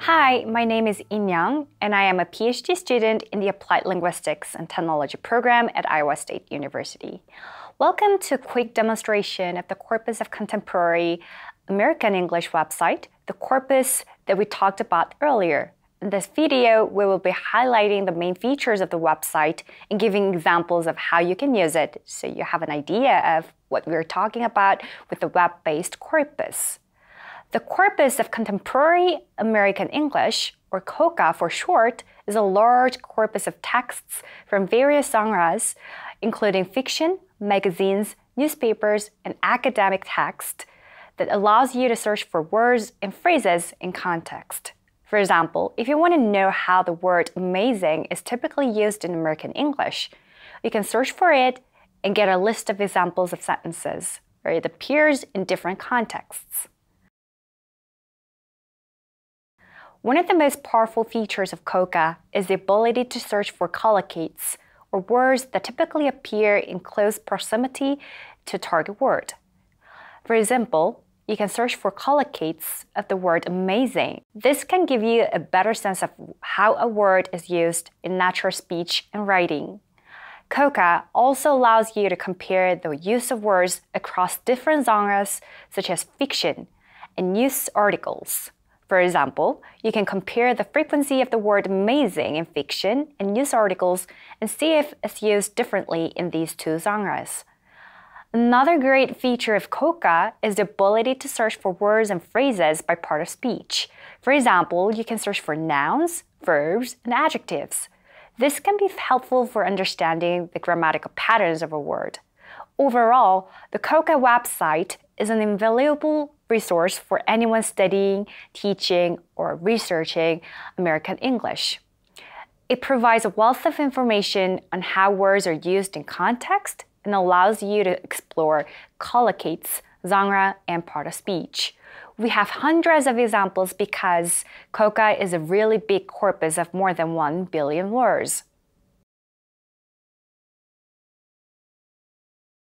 Hi, my name is In and I am a PhD student in the Applied Linguistics and Technology program at Iowa State University. Welcome to a quick demonstration of the corpus of contemporary American English website, the corpus that we talked about earlier. In this video, we will be highlighting the main features of the website and giving examples of how you can use it so you have an idea of what we're talking about with the web-based corpus. The Corpus of Contemporary American English, or COCA for short, is a large corpus of texts from various genres, including fiction, magazines, newspapers, and academic text that allows you to search for words and phrases in context. For example, if you want to know how the word amazing is typically used in American English, you can search for it and get a list of examples of sentences where it appears in different contexts. One of the most powerful features of COCA is the ability to search for collocates, or words that typically appear in close proximity to target word. For example, you can search for collocates of the word amazing. This can give you a better sense of how a word is used in natural speech and writing. COCA also allows you to compare the use of words across different genres such as fiction and news articles. For example, you can compare the frequency of the word amazing in fiction and news articles and see if it's used differently in these two genres. Another great feature of COCA is the ability to search for words and phrases by part of speech. For example, you can search for nouns, verbs, and adjectives. This can be helpful for understanding the grammatical patterns of a word. Overall, the COCA website is an invaluable resource for anyone studying, teaching, or researching American English. It provides a wealth of information on how words are used in context and allows you to explore collocates, genre, and part of speech. We have hundreds of examples because COCA is a really big corpus of more than 1 billion words.